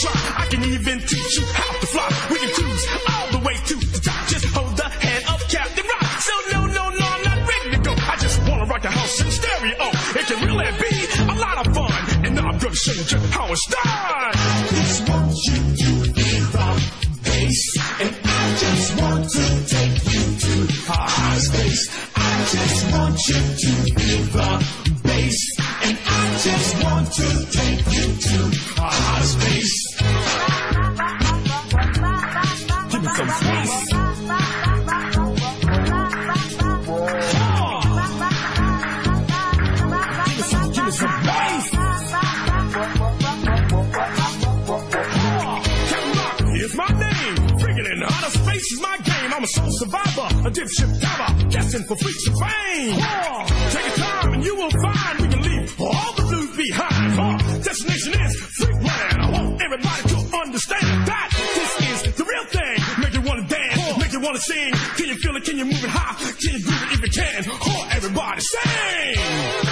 try. I can even teach you how to fly. We can cruise all the way to the top. Just hold the hand of Captain Rock. So no, no, no, I'm not ready to go. I just wanna rock the house in stereo. It can really be a lot of fun. And now I'm gonna show you just how it's done. just want you to feel the bass. And I just want to take you to high space. I just want you to be the bass. And I just want to take you to is my name. Friggin' in outer space is my game. I'm a soul survivor, a dipshit diver, casting for freaks of fame. Take your time and you will find we can leave all the blues behind. Our destination is Freakland. I want everybody to understand that this is the real thing. Make you wanna dance, make you wanna sing. Can you feel it? Can you move it high? Can you groove it if you can? Oh, everybody sing!